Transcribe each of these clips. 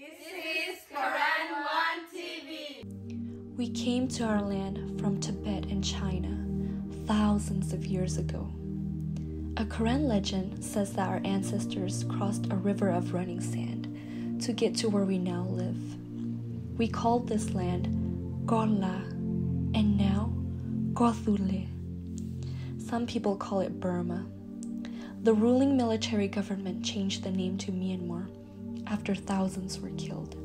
This is Karen One TV. We came to our land from Tibet and China thousands of years ago. A Karen legend says that our ancestors crossed a river of running sand to get to where we now live. We called this land Gorla and now Kawthoolei. Some people call it Burma. The ruling military government changed the name to Myanmar after thousands were killed.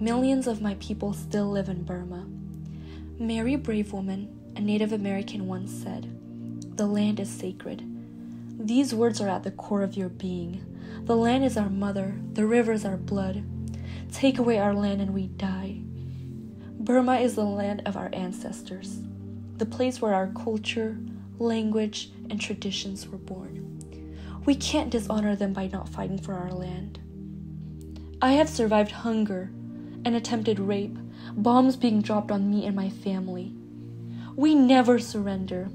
Millions of my people still live in Burma. Mary Brave Woman, a Native American, once said, The land is sacred. These words are at the core of your being. The land is our mother, the rivers our blood. Take away our land and we die. Burma is the land of our ancestors, the place where our culture, language, and traditions were born. We can't dishonor them by not fighting for our land. I have survived hunger and attempted rape, bombs being dropped on me and my family. We never surrender.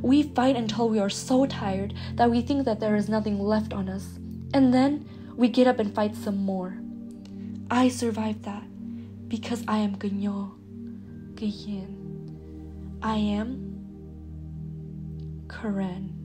We fight until we are so tired that we think that there is nothing left on us, and then we get up and fight some more. I survived that because I am Ganyo, Gayin. I am Karen.